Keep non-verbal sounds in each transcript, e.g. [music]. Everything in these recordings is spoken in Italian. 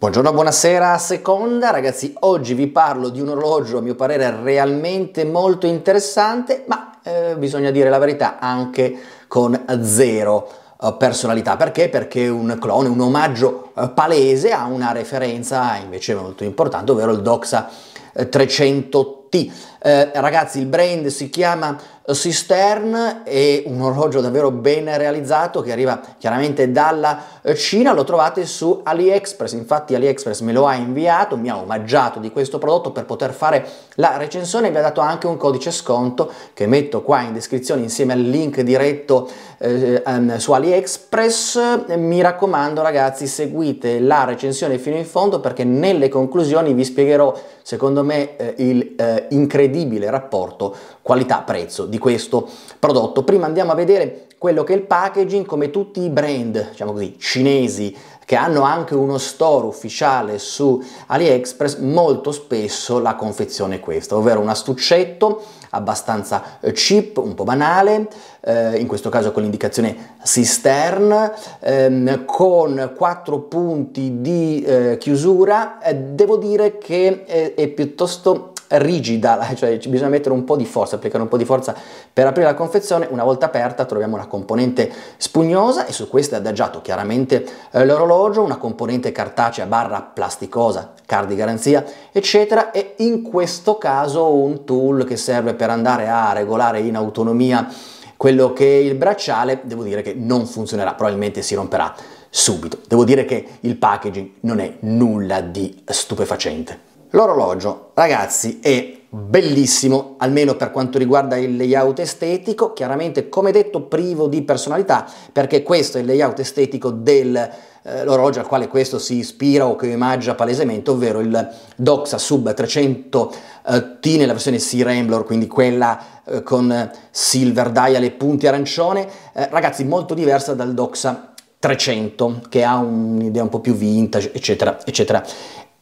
Buongiorno, buonasera seconda, ragazzi oggi vi parlo di un orologio a mio parere realmente molto interessante ma eh, bisogna dire la verità anche con zero eh, personalità, perché? Perché un clone, un omaggio eh, palese a una referenza invece molto importante, ovvero il Doxa 300T. Eh, ragazzi il brand si chiama Cistern è un orologio davvero ben realizzato che arriva chiaramente dalla Cina, lo trovate su AliExpress, infatti AliExpress me lo ha inviato, mi ha omaggiato di questo prodotto per poter fare la recensione. Mi ha dato anche un codice sconto che metto qua in descrizione insieme al link diretto eh, um, su AliExpress, mi raccomando ragazzi seguite la recensione fino in fondo perché nelle conclusioni vi spiegherò secondo me eh, il eh, incredibile rapporto qualità-prezzo di questo prodotto. Prima andiamo a vedere quello che è il packaging, come tutti i brand, diciamo così, cinesi che hanno anche uno store ufficiale su AliExpress, molto spesso la confezione è questa, ovvero un astuccetto abbastanza eh, cheap, un po' banale, eh, in questo caso con l'indicazione cistern, ehm, con quattro punti di eh, chiusura, eh, devo dire che è, è piuttosto rigida, [laughs] cioè bisogna mettere un po' di forza, applicare un po' di forza per aprire la confezione, una volta aperta troviamo una componente spugnosa e su questa è adagiato chiaramente eh, l'orologio, una componente cartacea barra plasticosa, card di garanzia eccetera e in questo caso un tool che serve per andare a regolare in autonomia quello che è il bracciale, devo dire che non funzionerà, probabilmente si romperà subito. Devo dire che il packaging non è nulla di stupefacente. L'orologio, ragazzi, è bellissimo, almeno per quanto riguarda il layout estetico, chiaramente come detto privo di personalità, perché questo è il layout estetico dell'orologio eh, al quale questo si ispira o che omaggia palesemente, ovvero il Doxa Sub 300T eh, nella versione C-Rambler, quindi quella eh, con silver dial e punti arancione, eh, ragazzi molto diversa dal Doxa 300 che ha un'idea un po' più vintage eccetera eccetera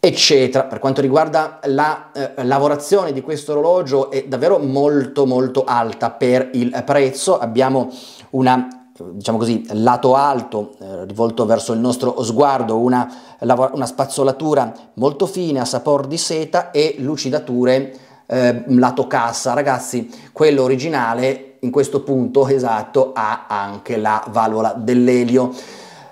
eccetera. Per quanto riguarda la eh, lavorazione di questo orologio è davvero molto molto alta per il prezzo, abbiamo una diciamo così, lato alto eh, rivolto verso il nostro sguardo, una, una, spazzolatura molto fine a sapor di seta e lucidature eh, lato cassa. Ragazzi, quello originale in questo punto [laughs] esatto ha anche la valvola dell'elio.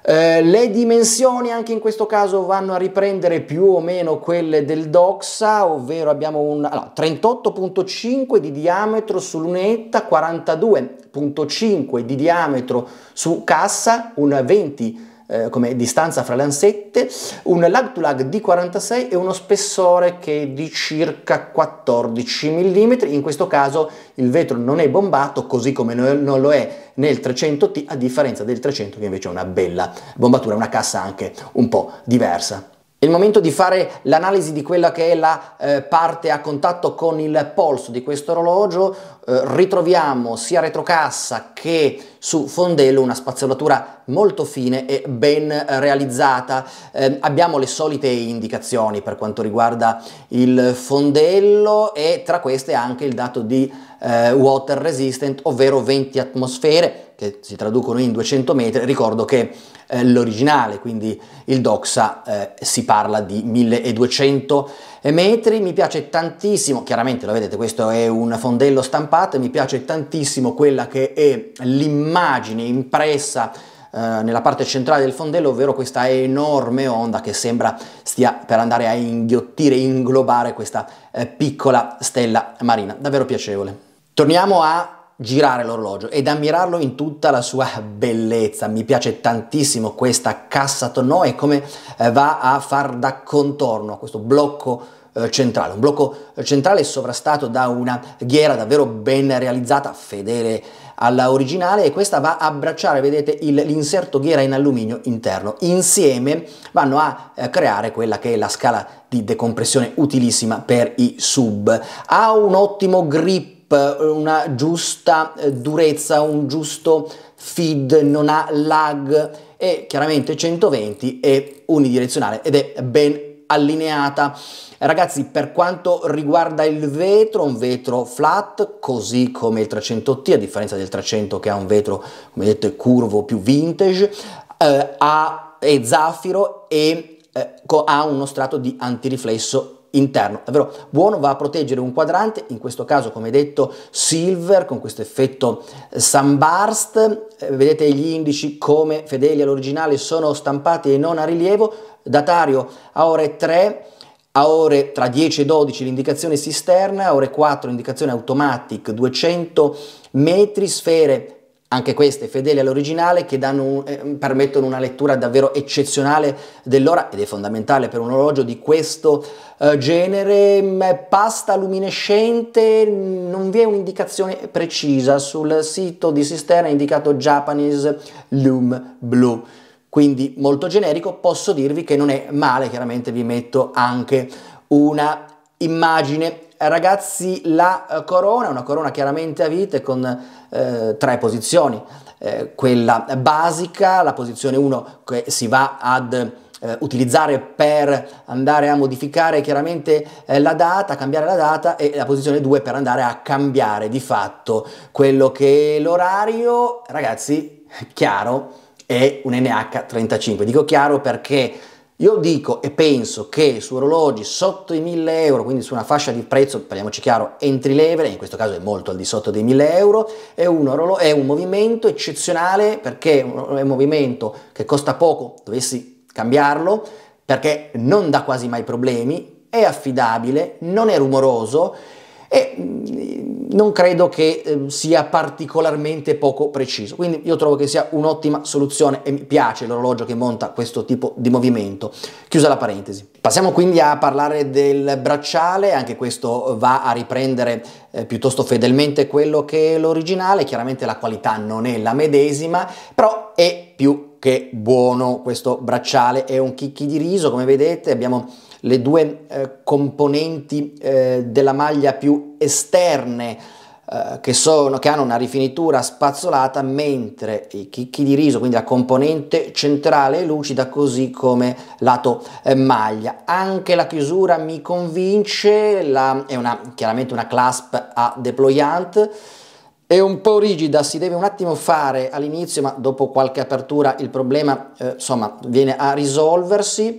Eh, le dimensioni anche in questo caso vanno a riprendere più o meno quelle del Doxa, ovvero abbiamo un allora, 38.5 di diametro su lunetta, 42.5 di diametro su cassa, un 20 eh, come distanza fra lansette, un lag to lag di 46 e uno spessore che è di circa 14 mm. In questo caso il vetro non è bombato così come non lo è nel 300T a differenza del 300 che invece ha una bella bombatura, una cassa anche un po' diversa. Il momento di fare l'analisi di quella che è la eh, parte a contatto con il polso di questo orologio. Eh, ritroviamo sia retrocassa che su fondello una spazzolatura molto fine e ben realizzata. Eh, abbiamo le solite indicazioni per quanto riguarda il fondello e tra queste anche il dato di eh, water resistant, ovvero 20 atmosfere che si traducono in 200 metri. Ricordo che eh, l'originale, quindi il Doxa, eh, si parla di 1200 metri. Mi piace tantissimo, chiaramente lo vedete, questo è un fondello stampato, mi piace tantissimo quella che è l'immagine impressa eh, nella parte centrale del fondello, ovvero questa enorme onda che sembra stia per andare a inghiottire, inglobare questa eh, piccola stella marina. Davvero piacevole. Torniamo a girare l'orologio ed ammirarlo in tutta la sua bellezza. Mi piace tantissimo questa cassa tonneau e come eh, va a far da contorno a questo blocco eh, centrale, un blocco centrale sovrastato da una ghiera davvero ben realizzata, fedele alla originale e questa va a abbracciare, vedete, l'inserto ghiera in alluminio interno. Insieme vanno a eh, creare quella che è la scala di decompressione utilissima per i sub. Ha un ottimo grip una giusta eh, durezza, un giusto feed, non ha lag e chiaramente 120 è unidirezionale ed è ben allineata. Ragazzi, per quanto riguarda il vetro, un vetro flat, così come il 300T, a differenza del 300 che ha un vetro, come detto, curvo più vintage, eh, ha, è zaffiro e eh, ha uno strato di antiriflesso interno, davvero buono, va a proteggere un quadrante, in questo caso come detto silver con questo effetto eh, sunburst, eh, vedete gli indici come fedeli all'originale sono stampati e non a rilievo, datario a ore 3, a ore tra 10 e 12 l'indicazione cisterna, a ore 4 l'indicazione automatic 200 metri, sfere anche queste fedeli all'originale che danno, eh, permettono una lettura davvero eccezionale dell'ora ed è fondamentale per un orologio di questo eh, genere. Mm, pasta luminescente non vi è un'indicazione precisa sul sito di Sisterna è indicato Japanese Lume Blue quindi molto generico posso dirvi che non è male chiaramente vi metto anche una immagine ragazzi la eh, corona, una corona chiaramente a vite con eh, tre posizioni, eh, quella basica, la posizione 1 che si va ad eh, utilizzare per andare a modificare chiaramente eh, la data, cambiare la data e la posizione 2 per andare a cambiare di fatto quello che è l'orario, ragazzi, chiaro, è un NH35. Dico chiaro perché io dico e penso che su orologi sotto i 1000 euro, quindi su una fascia di prezzo, parliamoci chiaro, entry level, in questo caso è molto al di sotto dei 1000 euro, è un, orolo- è un movimento eccezionale perché è un movimento che costa poco, dovessi cambiarlo, perché non dà quasi mai problemi, è affidabile, non è rumoroso e mm, non credo che eh, sia particolarmente poco preciso. Quindi io trovo che sia un'ottima soluzione e mi piace l'orologio che monta questo tipo di movimento. Chiusa la parentesi. Passiamo quindi a parlare del bracciale, anche questo va a riprendere eh, piuttosto fedelmente quello che è l'originale, chiaramente la qualità non è la medesima, però è più che buono questo bracciale, è un chicchi di riso come vedete, abbiamo le due eh, componenti eh, della maglia più esterne eh, che, sono, che hanno una rifinitura spazzolata mentre i chicchi di riso, quindi la componente centrale è lucida così come lato eh, maglia. Anche la chiusura mi convince, la, è una, chiaramente una clasp a deployant, è un po' rigida, si deve un attimo fare all'inizio, ma dopo qualche apertura il problema eh, insomma viene a risolversi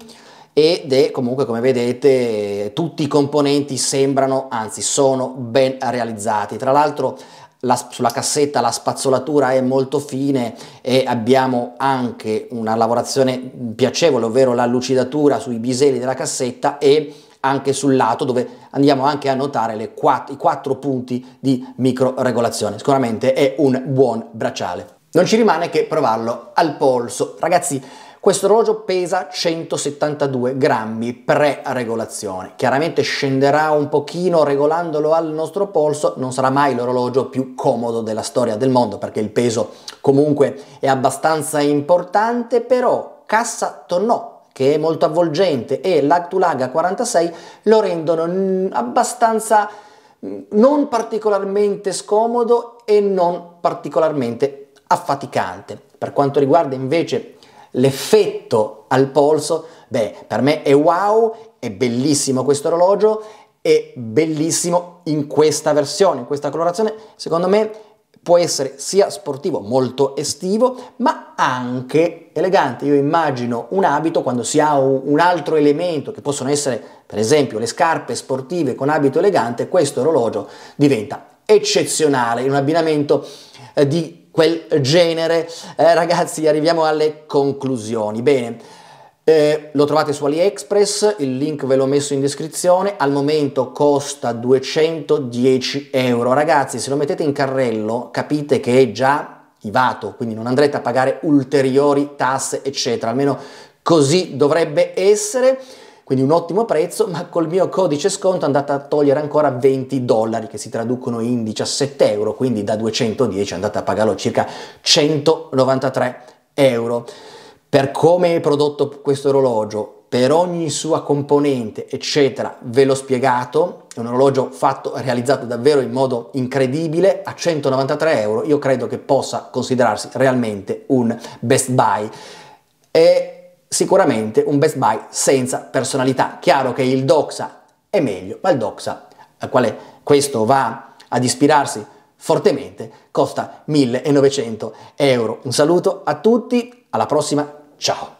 ed è comunque come vedete tutti i componenti sembrano, anzi sono ben realizzati. Tra l'altro la, sulla cassetta la spazzolatura è molto fine e abbiamo anche una lavorazione piacevole, ovvero la lucidatura sui biseli della cassetta e anche sul lato dove andiamo anche a notare quattro, i quattro punti di micro regolazione. Sicuramente è un buon bracciale. Non ci rimane che provarlo al polso. Ragazzi, questo orologio pesa 172 grammi pre-regolazione. Chiaramente scenderà un pochino regolandolo al nostro polso, non sarà mai l'orologio più comodo della storia del mondo perché il peso comunque è abbastanza importante, però cassa tonnò che è molto avvolgente e l'Actulaga 46 lo rendono abbastanza non particolarmente scomodo e non particolarmente affaticante. Per quanto riguarda invece l'effetto al polso, beh, per me è wow, è bellissimo questo orologio, è bellissimo in questa versione, in questa colorazione, secondo me può essere sia sportivo, molto estivo, ma anche elegante. Io immagino un abito quando si ha un altro elemento, che possono essere per esempio le scarpe sportive con abito elegante, questo orologio diventa eccezionale in un abbinamento eh, di quel genere. Eh, ragazzi, arriviamo alle conclusioni. Bene, eh, lo trovate su AliExpress, il link ve l'ho messo in descrizione, al momento costa 210 euro. Ragazzi, se lo mettete in carrello capite che è già IVATO, quindi non andrete a pagare ulteriori tasse, eccetera, almeno così dovrebbe essere quindi un ottimo prezzo, ma col mio codice sconto andate a togliere ancora 20 dollari che si traducono in 17 euro, quindi da 210 andate a pagarlo circa 193 euro. Per come è prodotto questo orologio, per ogni sua componente, eccetera, ve l'ho spiegato, è un orologio fatto, realizzato davvero in modo incredibile, a 193 euro, io credo che possa considerarsi realmente un best buy. E sicuramente un Best Buy senza personalità. Chiaro che il Doxa è meglio, ma il Doxa, al quale questo va ad ispirarsi fortemente, costa 1900 euro. Un saluto a tutti, alla prossima, ciao!